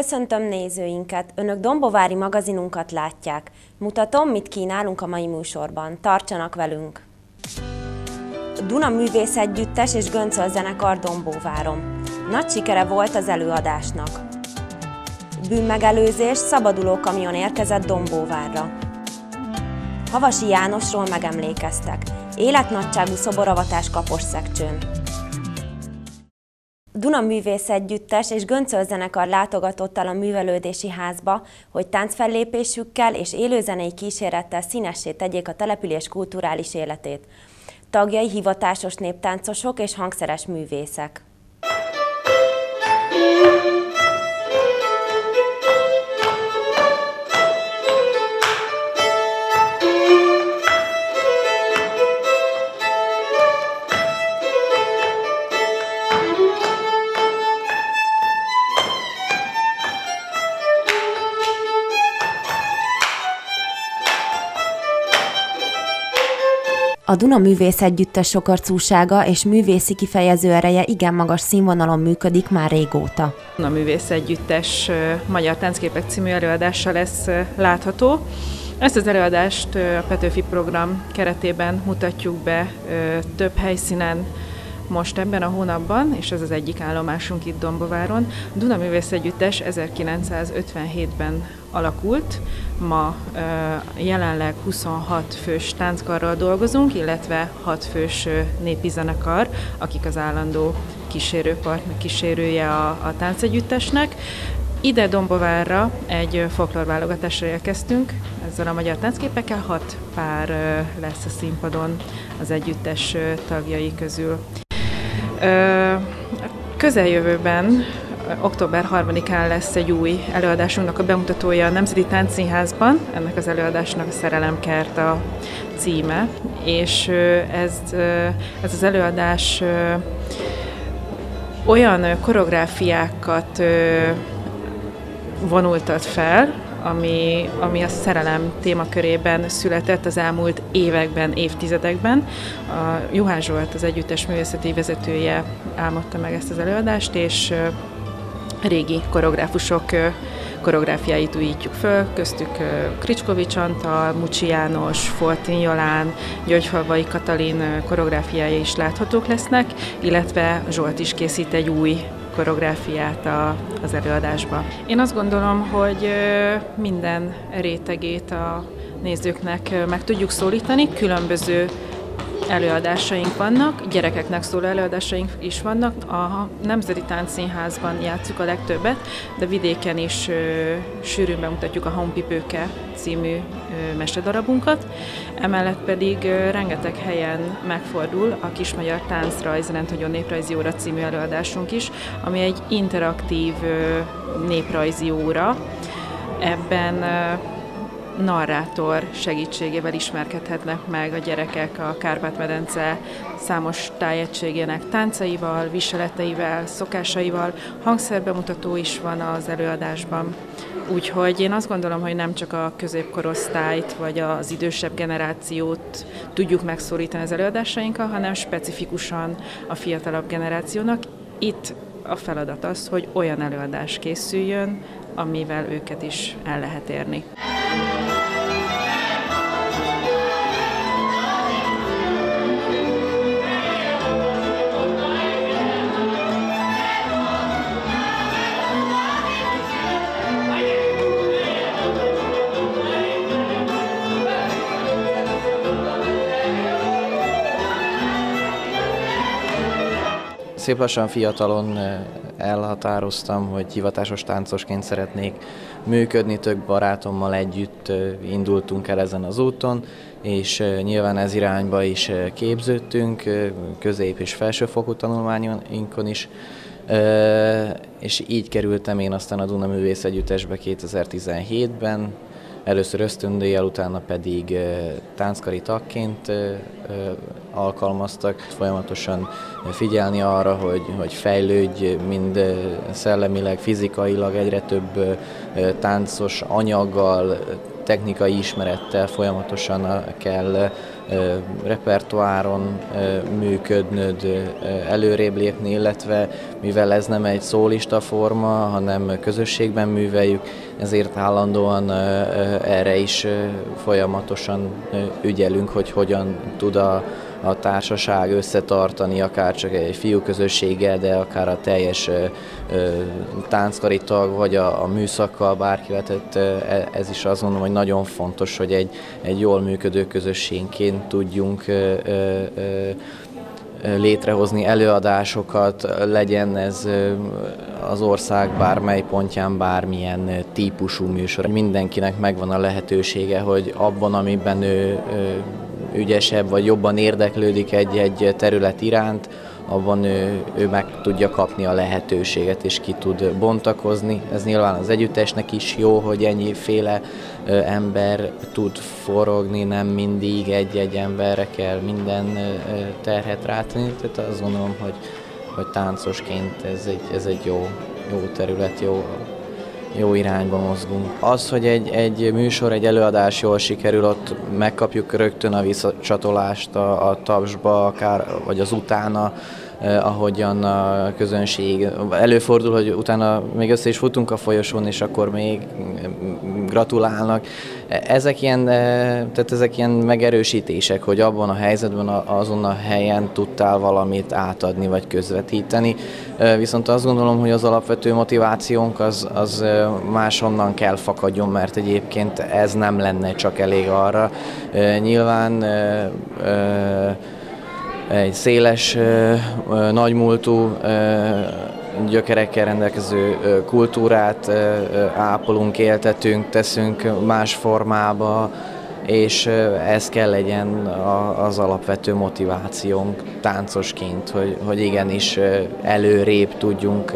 Köszöntöm nézőinket! Önök Dombovári magazinunkat látják. Mutatom, mit kínálunk a mai műsorban. Tartsanak velünk! Duna Művész Együttes és Göncöl Zenekar Dombóváron. Nagy sikere volt az előadásnak. Bűnmegelőzés, szabaduló kamion érkezett Dombóvárra. Havasi Jánosról megemlékeztek. Életnagyságú szoboravatás Kaposszegcsőn. Duna Művész Együttes és Göncöl zenekar látogatott el a művelődési házba, hogy táncfellépésükkel és élőzenei kísérettel színessé tegyék a település kulturális életét. Tagjai hivatásos néptáncosok és hangszeres művészek. A Duna Művész Együttes sokarcúsága és művészi kifejező ereje igen magas színvonalon működik már régóta. A Művész Együttes Magyar Táncképek című előadása lesz látható. Ezt az előadást a Petőfi program keretében mutatjuk be több helyszínen, most ebben a hónapban, és ez az egyik állomásunk itt Dombováron. Duna Művész Együttes 1957-ben alakult, ma jelenleg 26 fős tánckarral dolgozunk, illetve 6 fős népi zenekar, akik az állandó kísérőpartner, kísérője a, a táncegyüttesnek. Ide Dombovárra egy folklorválogatásra érkeztünk, ezzel a magyar táncképekkel hat pár lesz a színpadon az együttes tagjai közül. Közeljövőben, október 3-án lesz egy új előadásunknak a bemutatója a Nemzeti Táncszínházban. Ennek az előadásnak a Szerelemkert a címe, és ez, ez az előadás olyan koreográfiákat vonultat fel, ami, ami a szerelem témakörében született az elmúlt években, évtizedekben. A Juhán Zsolt, az együttes művészeti vezetője álmodta meg ezt az előadást, és régi koreográfusok koreográfiáit újítjuk föl, köztük Kricskovics Antal, Mucsi János, Fortin Jolán, Györgyfalvai Katalin koreográfiái is láthatók lesznek, illetve Zsolt is készít egy új koreográfiát a, az előadásba. Én azt gondolom, hogy minden rétegét a nézőknek meg tudjuk szólítani, különböző előadásaink vannak, gyerekeknek szóló előadásaink is vannak. A Nemzeti Táncszínházban játszuk a legtöbbet, de vidéken is ö, sűrűn bemutatjuk a Honpipőke című ö, mesedarabunkat. Emellett pedig ö, rengeteg helyen megfordul a Kis Magyar Táncrajz rendhagyó néprajzi óra című előadásunk is, ami egy interaktív ö, néprajzi óra. Ebben ö, narrátor segítségével ismerkedhetnek meg a gyerekek a Kárpát-medence számos tájegységének táncaival, viseleteivel, szokásaival. Hangszerbemutató is van az előadásban. Úgyhogy én azt gondolom, hogy nem csak a középkorosztályt vagy az idősebb generációt tudjuk megszólítani az előadásainkkal, hanem specifikusan a fiatalabb generációnak. Itt a feladat az, hogy olyan előadás készüljön, amivel őket is el lehet érni. Szép lassan fiatalon elhatároztam, hogy hivatásos táncosként szeretnék működni, több barátommal együtt indultunk el ezen az úton, és nyilván ez irányba is képződtünk, közép- és felsőfokú tanulmányunkon is, és így kerültem én aztán a Duna Művész Együttesbe 2017-ben, először ösztöndíjjal, utána pedig tánckari tagként alkalmaztak, folyamatosan figyelni arra, hogy, hogy fejlődj mind szellemileg, fizikailag, egyre több táncos anyaggal, technikai ismerettel folyamatosan kell repertoáron működnöd, előrébb lépni, illetve mivel ez nem egy szólista forma, hanem közösségben műveljük, ezért állandóan erre is folyamatosan ügyelünk, hogy hogyan tud a a társaság összetartani, akár csak egy fiú közösséggel, de akár a teljes tánckari tag, vagy a, a műszakkal, bárkivel, tehát e, ez is azt mondom, hogy nagyon fontos, hogy egy, egy jól működő közösségként tudjunk létrehozni előadásokat, legyen ez az ország bármely pontján bármilyen típusú műsor. Mindenkinek megvan a lehetősége, hogy abban, amiben ő ügyesebb vagy jobban érdeklődik egy-egy terület iránt, abban ő, ő meg tudja kapni a lehetőséget, és ki tud bontakozni. Ez nyilván az együttesnek is jó, hogy ennyi féle ember tud forogni, nem mindig egy-egy emberre kell minden terhet rátenni. Tehát azt gondolom, hogy, hogy táncosként ez egy, ez egy jó, jó terület, jó jó irányba mozgunk. Az, hogy egy, egy műsor, egy előadás jól sikerül, ott megkapjuk rögtön a visszacsatolást a, a tapsba, akár, vagy az utána, eh, ahogyan a közönség. Előfordul, hogy utána még össze is futunk a folyosón, és akkor még gratulálnak. Ezek ilyen, eh, tehát ezek ilyen megerősítések, hogy abban a helyzetben, azon a helyen tudtál valamit átadni vagy közvetíteni. Eh, viszont azt gondolom, hogy az alapvető motivációnk az, az eh, máshonnan kell fakadjon, mert egyébként ez nem lenne csak elég arra. Nyilván egy széles, nagymúltú gyökerekkel rendelkező kultúrát ápolunk, éltetünk, teszünk más formába, és ez kell legyen az alapvető motivációnk táncosként, hogy, hogy igenis előrébb tudjunk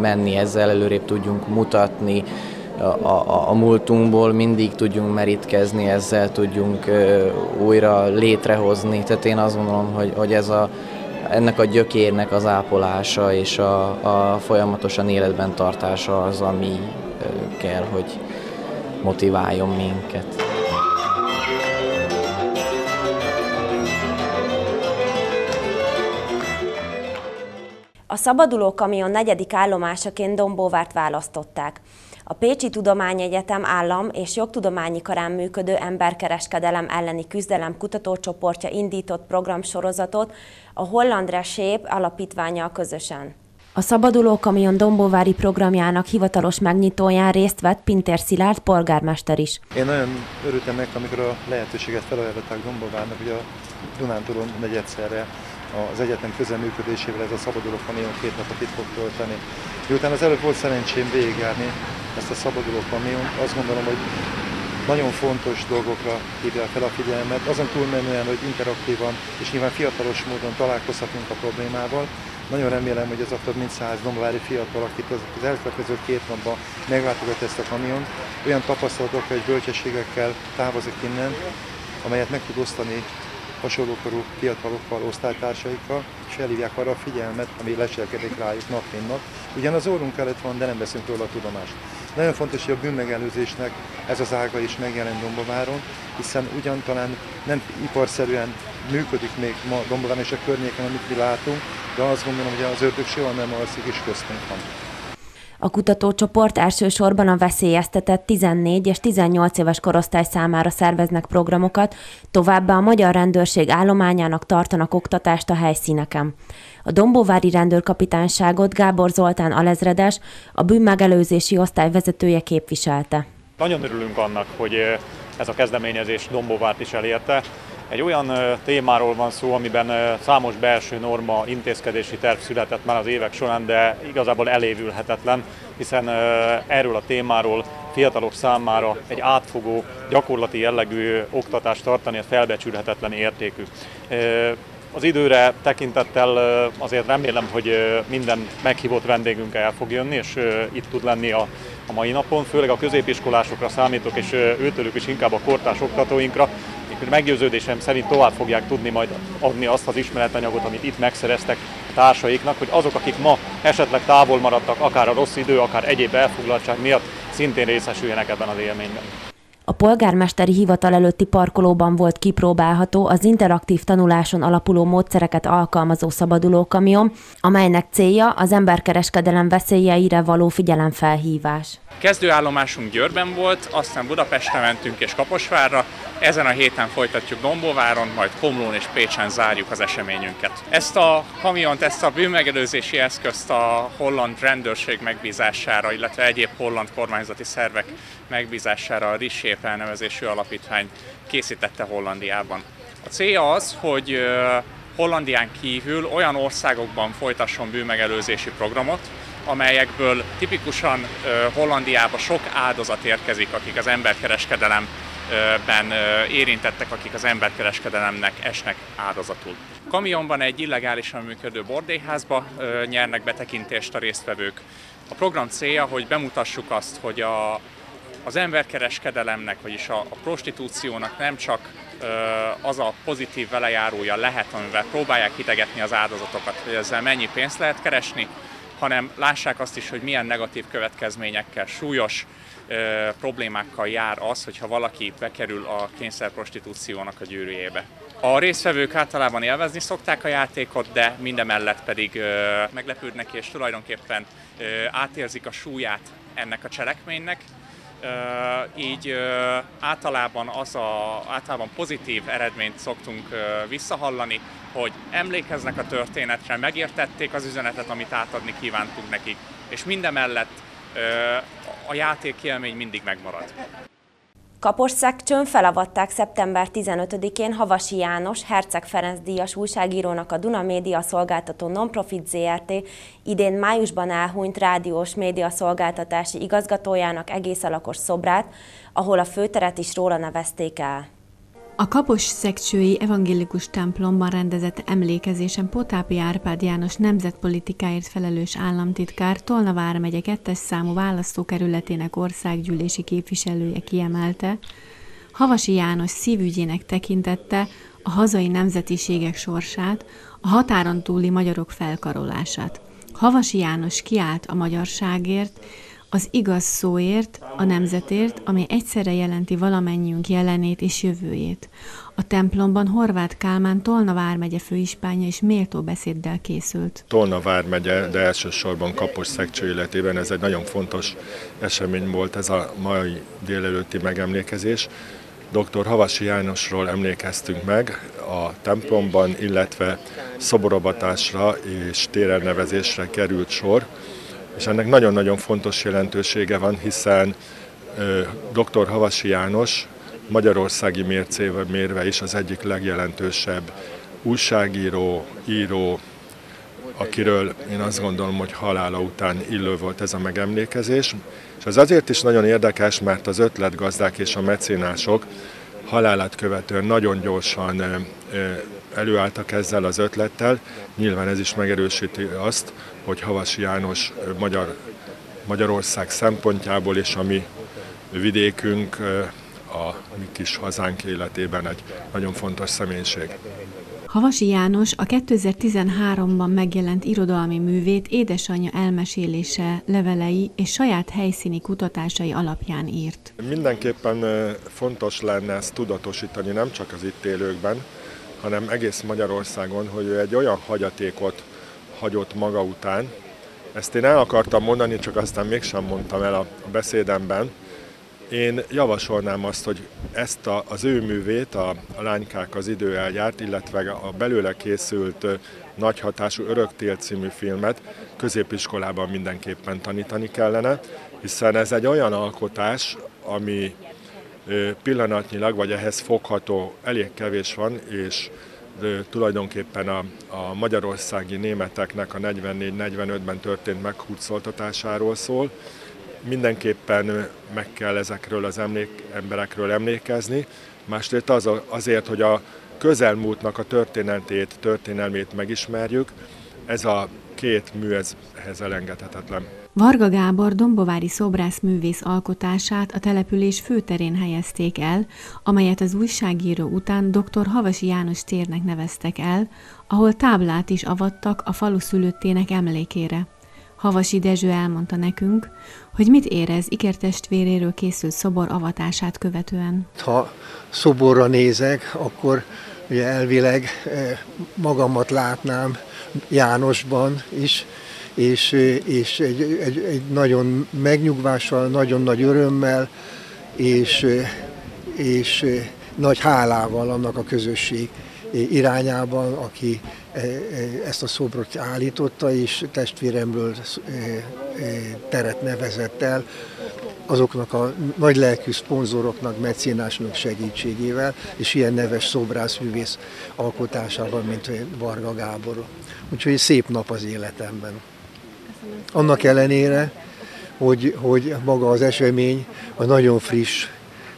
menni ezzel, előrébb tudjunk mutatni, a, a, a múltunkból mindig tudjunk merítkezni, ezzel tudjunk újra létrehozni. Tehát én azt gondolom, hogy, hogy ez a, ennek a gyökérnek az ápolása és a, a folyamatosan életben tartása az, ami kell, hogy motiváljon minket. A szabaduló kamion negyedik állomásaként Dombóvárt választották. A Pécsi Tudományegyetem állam és jogtudományi karán működő emberkereskedelem elleni küzdelem kutatócsoportja indított programsorozatot a Holland Resép alapítványjal közösen. A Szabaduló Kamion Dombóvári programjának hivatalos megnyitóján részt vett Pintér Szilárd polgármester is. Én nagyon örültem meg, amikor a lehetőséget felajánlották Dombóvárnak, hogy a Dunántúlon negyedszerre az egyetem közelműködésével ez a szabaduló kamion két napot itt fog tölteni. Miután az előbb volt szerencsém végigjárni ezt a szabaduló kamion, azt gondolom, hogy nagyon fontos dolgokra hívja fel a figyelmet, azon túlmenően, hogy interaktívan és nyilván fiatalos módon találkozhatunk a problémával. Nagyon remélem, hogy az a több mint száz dombvári fiatal, akit az, az elkövetkező két napban meglátogat ezt a kamiont, olyan tapasztalatokkal és bölcsességekkel távozik innen, amelyet meg tud osztani hasonlókorú fiatalokkal, osztálytársaikkal, és felhívják arra a figyelmet, ami leselkedik rájuk nap mint nap. Ugyan az órunk előtt van, de nem veszünk róla a tudomást. Nagyon fontos, hogy a bűnmegelőzésnek ez az ága is megjelen Dombováron, hiszen ugyan talán nem iparszerűen működik még ma Dombován és a környéken, amit mi látunk, de azt gondolom, hogy az ördög soha nem alszik, és köztünk van. A kutatócsoport elsősorban a veszélyeztetett 14 és 18 éves korosztály számára szerveznek programokat, továbbá a magyar rendőrség állományának tartanak oktatást a helyszíneken. A Dombóvári rendőrkapitányságot Gábor Zoltán alezredes, a bűnmegelőzési osztály vezetője képviselte. Nagyon örülünk annak, hogy ez a kezdeményezés Dombóvárt is elérte. Egy olyan témáról van szó, amiben számos belső norma intézkedési terv született már az évek során, de igazából elévülhetetlen, hiszen erről a témáról fiatalok számára egy átfogó, gyakorlati jellegű oktatást tartani, ez felbecsülhetetlen értékű. Az időre tekintettel azért remélem, hogy minden meghívott vendégünk el fog jönni, és itt tud lenni a, a mai napon, főleg a középiskolásokra számítok, és őtőlük is inkább a kortás oktatóinkra, meggyőződésem szerint tovább fogják tudni majd adni azt az ismeretanyagot, amit itt megszereztek a társaiknak, hogy azok, akik ma esetleg távol maradtak, akár a rossz idő, akár egyéb elfoglaltság miatt, szintén részesüljenek ebben az élményben. A polgármesteri hivatal előtti parkolóban volt kipróbálható az interaktív tanuláson alapuló módszereket alkalmazó szabadulókamion, amelynek célja az emberkereskedelem veszélyeire való figyelemfelhívás. Kezdőállomásunk Győrben volt, aztán Budapestre mentünk és Kaposvárra, ezen a héten folytatjuk Dombóváron, majd Komlón és Pécsen zárjuk az eseményünket. Ezt a kamiont, ezt a bűnmegelőzési eszközt a holland rendőrség megbízására, illetve egyéb holland kormányzati szervek megbízására a Rissép elnevezésű alapítvány készítette Hollandiában. A célja az, hogy Hollandián kívül olyan országokban folytasson bűnmegelőzési programot, amelyekből tipikusan Hollandiába sok áldozat érkezik, akik az emberkereskedelem ben érintettek, akik az emberkereskedelemnek esnek áldozatul. Kamionban egy illegálisan működő bordélyházba nyernek betekintést a résztvevők. A program célja, hogy bemutassuk azt, hogy a, az emberkereskedelemnek, vagyis a, a prostitúciónak nem csak az a pozitív velejárója lehet, amivel próbálják hitegetni az áldozatokat, hogy ezzel mennyi pénzt lehet keresni, hanem lássák azt is, hogy milyen negatív következményekkel, súlyos problémákkal jár az, hogyha valaki bekerül a kényszerprostitúciónak a gyűrűjébe. A résztvevők általában élvezni szokták a játékot, de mindemellett pedig meglepődnek és tulajdonképpen átérzik a súlyát ennek a cselekménynek, így általában az a általában pozitív eredményt szoktunk visszahallani, hogy emlékeznek a történetre, megértették az üzenetet, amit átadni kívántunk nekik, és mindemellett a játék élmény mindig megmarad. Kaposszekcsön felavatták szeptember 15-én Havasi János, Herceg Ferenc díjas újságírónak a Duna Média Szolgáltató Nonprofit ZRT idén májusban elhunyt rádiós média szolgáltatási igazgatójának egész alakos szobrát, ahol a főteret is róla nevezték el. A Kapos Szekcsői Evangélikus templomban rendezett emlékezésen Potápi Árpád János nemzetpolitikáért felelős államtitkár Tolna vármegye kettes számú választókerületének országgyűlési képviselője kiemelte, Havasi János szívügyének tekintette a hazai nemzetiségek sorsát, a határon túli magyarok felkarolását. Havasi János kiállt a magyarságért, az igaz szóért, a nemzetért, ami egyszerre jelenti valamennyiünk jelenét és jövőjét. A templomban Horváth Kálmán Tolna vármegye főispánya és méltó beszéddel készült. Tolna vármegye, de elsősorban Kapos szekcső életében ez egy nagyon fontos esemény volt ez a mai délelőtti megemlékezés. Dr. Havasi Jánosról emlékeztünk meg a templomban, illetve szoborobatásra és térelnevezésre került sor és ennek nagyon-nagyon fontos jelentősége van, hiszen dr. Havasi János magyarországi mércével mérve is az egyik legjelentősebb újságíró, író, akiről én azt gondolom, hogy halála után illő volt ez a megemlékezés. És ez azért is nagyon érdekes, mert az ötletgazdák és a mecénások halálát követően nagyon gyorsan előálltak ezzel az ötlettel. Nyilván ez is megerősíti azt, hogy Havasi János Magyar, Magyarország szempontjából és a mi vidékünk, a mi kis hazánk életében egy nagyon fontos személyiség. Havasi János a 2013-ban megjelent irodalmi művét édesanyja elmesélése, levelei és saját helyszíni kutatásai alapján írt. Mindenképpen fontos lenne ezt tudatosítani nem csak az itt élőkben, hanem egész Magyarországon, hogy ő egy olyan hagyatékot hagyott maga után. Ezt én el akartam mondani, csak aztán mégsem mondtam el a beszédemben. Én javasolnám azt, hogy ezt a, az ő művét, a, a Lánykák az idő eljárt, illetve a belőle készült nagy hatású Öröktél című filmet középiskolában mindenképpen tanítani kellene, hiszen ez egy olyan alkotás, ami pillanatnyilag, vagy ehhez fogható elég kevés van, és tulajdonképpen a, a magyarországi németeknek a 44-45-ben történt meghurcoltatásáról szól. Mindenképpen meg kell ezekről az emlék, emberekről emlékezni, másrészt az, azért, hogy a közelmúltnak a történetét, történelmét megismerjük, ez a két mű ez, ehhez elengedhetetlen. Varga Gábor dombovári szobrászművész alkotását a település főterén helyezték el, amelyet az újságíró után dr. Havasi János térnek neveztek el, ahol táblát is avattak a falu szülöttének emlékére. Havasi Dezső elmondta nekünk, hogy mit érez ikertestvéréről készült szobor avatását követően. Ha szoborra nézek, akkor ugye elvileg eh, magamat látnám Jánosban is, és, és egy, egy, egy nagyon megnyugvással, nagyon nagy örömmel, és, és nagy hálával annak a közösség irányában, aki ezt a szobrot állította, és testvéremről teret nevezett el, azoknak a nagy lelkű szponzoroknak, mecénásnak segítségével, és ilyen neves szobrászművész alkotásával, mint Varga Gábor. Úgyhogy szép nap az életemben. Annak ellenére, hogy, hogy maga az esemény a nagyon friss,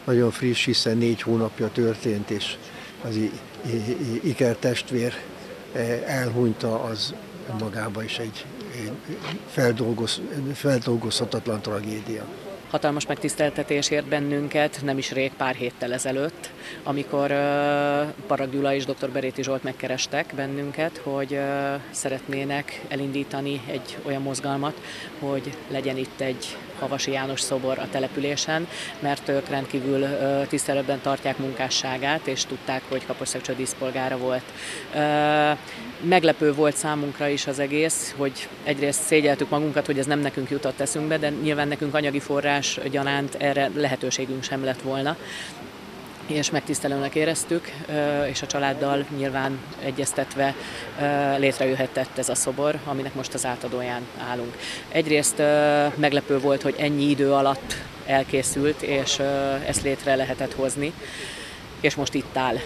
nagyon friss, hiszen négy hónapja történt, és az Iker testvér eh, elhunyta, az magában is egy feldolgoz, feldolgozhatatlan tragédia hatalmas megtiszteltetés ért bennünket, nem is rég pár héttel ezelőtt, amikor Parag Gyula és dr. Beréti Zsolt megkerestek bennünket, hogy szeretnének elindítani egy olyan mozgalmat, hogy legyen itt egy Havasi János szobor a településen, mert ők rendkívül tiszteletben tartják munkásságát, és tudták, hogy Kaposzegcső díszpolgára volt. Meglepő volt számunkra is az egész, hogy egyrészt szégyeltük magunkat, hogy ez nem nekünk jutott eszünkbe, de nyilván nekünk anyagi forrás gyanánt erre lehetőségünk sem lett volna és megtisztelőnek éreztük, és a családdal nyilván egyeztetve létrejöhetett ez a szobor, aminek most az átadóján állunk. Egyrészt meglepő volt, hogy ennyi idő alatt elkészült, és ezt létre lehetett hozni, és most itt áll.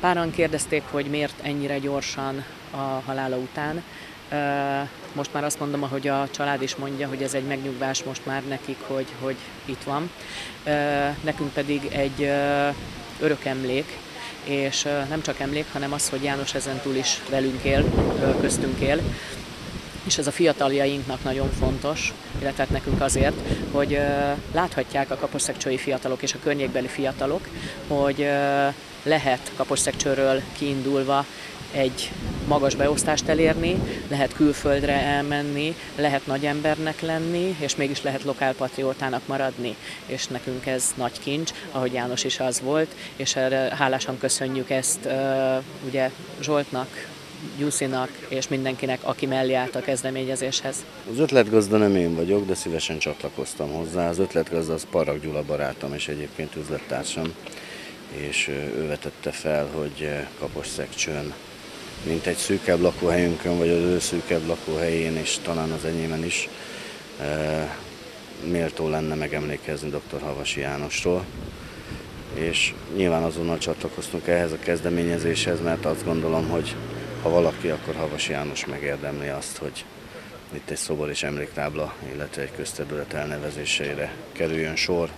Páran kérdezték, hogy miért ennyire gyorsan a halála után. Most már azt mondom, hogy a család is mondja, hogy ez egy megnyugvás most már nekik, hogy, hogy itt van. Nekünk pedig egy örök emlék, és nem csak emlék, hanem az, hogy János ezentúl is velünk él, köztünk él, és ez a fiataljainknak nagyon fontos, illetve hát nekünk azért, hogy láthatják a kaposzekcsői fiatalok és a környékbeli fiatalok, hogy lehet kaposzekcsőről kiindulva egy magas beosztást elérni, lehet külföldre elmenni, lehet nagy embernek lenni, és mégis lehet lokálpatriótának maradni. És nekünk ez nagy kincs, ahogy János is az volt, és erre hálásan köszönjük ezt ugye Zsoltnak, Gyuszinak és mindenkinek, aki mellé állt a kezdeményezéshez. Az ötletgazda nem én vagyok, de szívesen csatlakoztam hozzá. Az ötletgazda az Parag Gyula barátom és egyébként üzlettársam, és ő vetette fel, hogy Kaposszegcsőn mint egy szűkebb lakóhelyünkön, vagy az ő szűkebb lakóhelyén, és talán az enyémen is méltó lenne megemlékezni dr. Havasi Jánosról. És nyilván azonnal csatlakoztunk ehhez a kezdeményezéshez, mert azt gondolom, hogy ha valaki, akkor Havasi János megérdemli azt, hogy itt egy szobor és emléktábla, illetve egy közterület elnevezésére kerüljön sor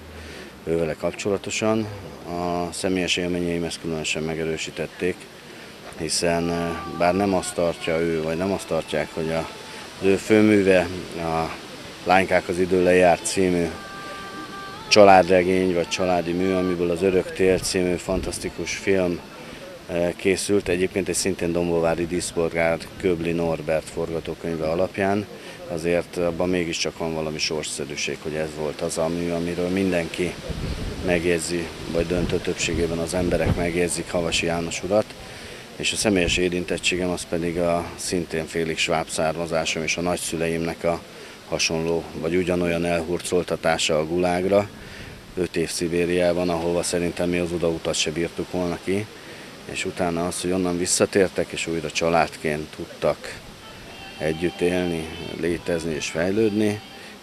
ővele kapcsolatosan. A személyes élményeim ezt különösen megerősítették, hiszen bár nem azt tartja ő, vagy nem azt tartják, hogy a, az ő főműve a Lánykák az idő lejárt című családregény, vagy családi mű, amiből az Örök tér című fantasztikus film készült, egyébként egy szintén Dombovári díszpolgár Köbli Norbert forgatókönyve alapján, azért abban mégiscsak van valami sorsszerűség, hogy ez volt az a mű, amiről mindenki megjegyzi, vagy döntő többségében az emberek megjegyzik Havasi János urat, és a személyes érintettségem az pedig a szintén félig sváb származásom és a nagyszüleimnek a hasonló, vagy ugyanolyan elhurcoltatása a gulágra, öt év Szibériában, ahova szerintem mi az odautat se bírtuk volna ki, és utána az, hogy onnan visszatértek, és újra családként tudtak együtt élni, létezni és fejlődni.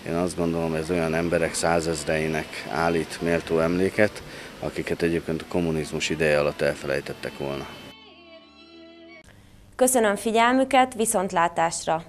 Én azt gondolom, ez olyan emberek százezreinek állít méltó emléket, akiket egyébként a kommunizmus ideje alatt elfelejtettek volna. Köszönöm figyelmüket, viszontlátásra!